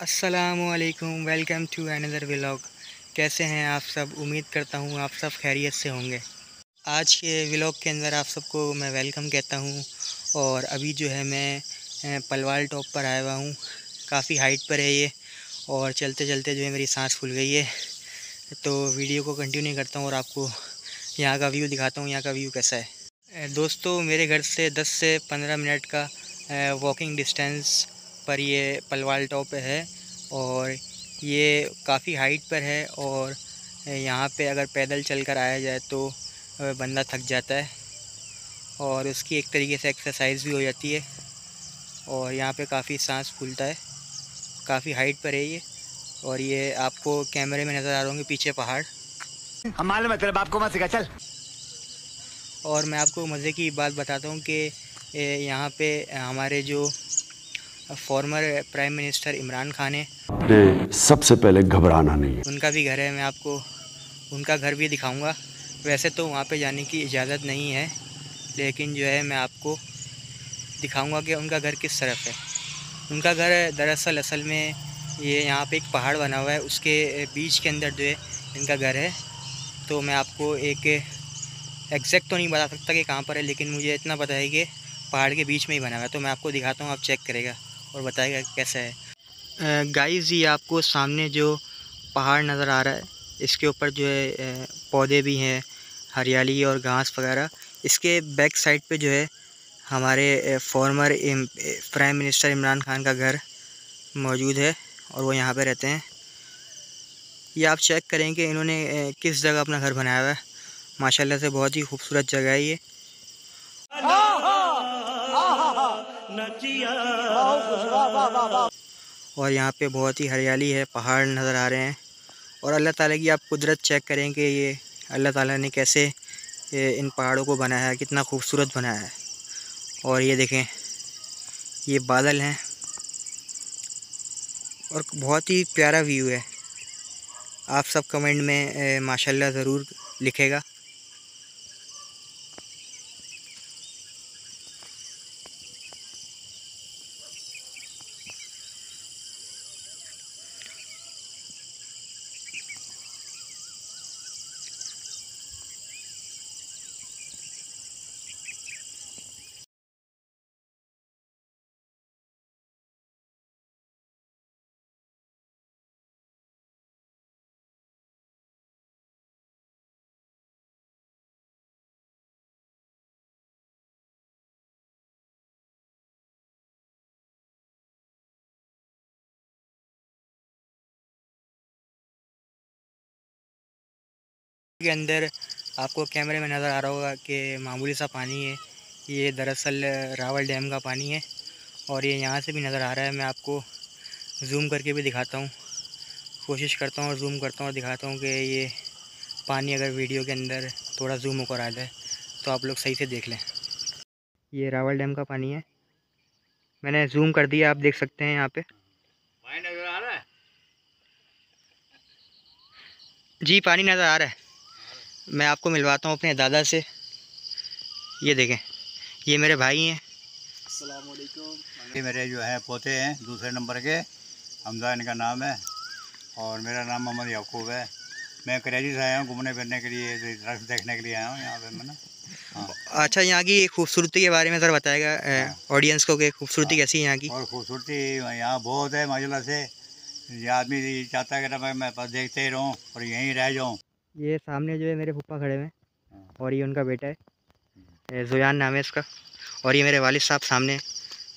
असलकुम welcome to another vlog कैसे हैं आप सब? उम्मीद करता हूँ आप सब खैरियत से होंगे। आज के व्लॉग के अंदर आप सबको मैं वेलकम कहता हूँ और अभी जो है मैं पलवाल टॉप पर आया हुआ हूँ। काफ़ी हाइट पर है ये और चलते चलते जो है मेरी सांस फूल गई है। तो वीडियो को कंटिन्यू करता हूँ और आपको यहाँ का व्यू दिखाता हूँ, यहाँ का व्यू कैसा है। दोस्तों, मेरे घर से 10 से 15 मिनट का वॉकिंग डिस्टेंस पर ये पलवाल टॉप है और ये काफ़ी हाइट पर है और यहाँ पे अगर पैदल चलकर आया जाए तो बंदा थक जाता है और उसकी एक तरीके से एक्सरसाइज भी हो जाती है और यहाँ पे काफ़ी सांस फूलता है। काफ़ी हाइट पर है ये और ये आपको कैमरे में नज़र आ रहे होंगे पीछे पहाड़। हमारे मतलब आपको मत सिखा चल। और मैं आपको मज़े की बात बताता हूँ कि यहाँ पे हमारे जो former prime minister Imran Khan है। सबसे पहले घबराना नहीं उनका भी घर है मैं आपको उनका घर भी दिखाऊँगा। वैसे तो वहाँ पे जाने की इजाज़त नहीं है लेकिन जो है मैं आपको दिखाऊँगा कि उनका घर किस तरफ़ है। उनका घर दरअसल असल में ये यहाँ पे एक पहाड़ बना हुआ है उसके बीच के अंदर जो है इनका घर है। तो मैं आपको एक एग्जैक्ट तो नहीं बता सकता कि कहाँ पर है लेकिन मुझे इतना पता है कि पहाड़ के बीच में ही बना हुआ है। तो मैं आपको दिखाता हूँ आप चेक करेगा। और बताएगा कैसा है। गाइस ये आपको सामने जो पहाड़ नज़र आ रहा है, इसके ऊपर जो है पौधे भी हैं, हरियाली और घास वगैरह। इसके बैक साइड पे जो है, हमारे former prime minister Imran Khan का घर मौजूद है और वो यहाँ पे रहते हैं। ये आप चेक करें कि इन्होंने किस जगह अपना घर बनाया हुआ है। माशाल्लाह से बहुत ही खूबसूरत जगह है ये। और यहाँ पे बहुत ही हरियाली है पहाड़ नज़र आ रहे हैं। और अल्लाह ताला की आप कुदरत चेक करें कि ये अल्लाह ताला ने कैसे इन पहाड़ों को बनाया है कितना खूबसूरत बनाया है। और ये देखें ये बादल हैं। और बहुत ही प्यारा व्यू है। आप सब कमेंट में माशाल्लाह ज़रूर लिखेगा। के अंदर आपको कैमरे में नज़र आ रहा होगा कि मामूली सा पानी है। ये दरअसल रावल डैम का पानी है और ये यहाँ से भी नज़र आ रहा है। मैं आपको जूम करके भी दिखाता हूँ। कोशिश करता हूँ और जूम करता हूँ और दिखाता हूँ कि ये पानी अगर वीडियो के अंदर थोड़ा जूम होकर आ जाए तो आप लोग सही से देख लें। ये रावल डैम का पानी है। मैंने जूम कर दिया आप देख सकते हैं यहाँ पे। पानी नज़र आ रहा है? जी पानी नज़र आ रहा है। मैं आपको मिलवाता हूँ अपने दादा से। ये देखें ये मेरे भाई हैं। ये मेरे जो है पोते हैं दूसरे नंबर के। हमजा इनका नाम है और मेरा नाम मोहम्मद याकूब है। मैं करेजी से आया हूँ घूमने फिरने के लिए दरख्त देखने के लिए आया हूँ यहाँ पे मैं ना? हाँ। अच्छा यहाँ की खूबसूरती के बारे में ज़रा बताएगा ऑडियंस हाँ। को कि खूबसूरती हाँ। कैसी है यहाँ की? और खूबसूरती यहाँ बहुत है माशाल्लाह से। ये आदमी चाहता है कि मैं बस देखते ही रहूँ और यहीं रह जाऊँ। ये सामने जो है मेरे पप्पा खड़े हैं और ये उनका बेटा है। जुयान नाम है इसका। और ये मेरे वालिद साहब सामने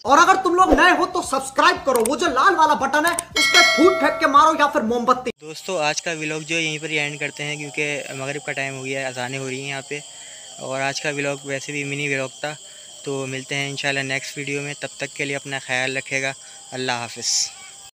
और अगर तुम लोग नए हो तो सब्सक्राइब करो। वो जो लाल वाला बटन है उस पर फूट फेंक के मारो या फिर मोमबत्ती। दोस्तों आज का व्लॉग जो यहीं पर ही एंड करते हैं क्योंकि मगरिब का टाइम हो गया है अजानें हो रही हैं यहाँ पे। और आज का व्लॉग वैसे भी मिनी व्लॉग था। तो मिलते हैं इंशाल्लाह नेक्स्ट वीडियो में। तब तक के लिए अपना ख्याल रखेगा। अल्लाह हाफिज़।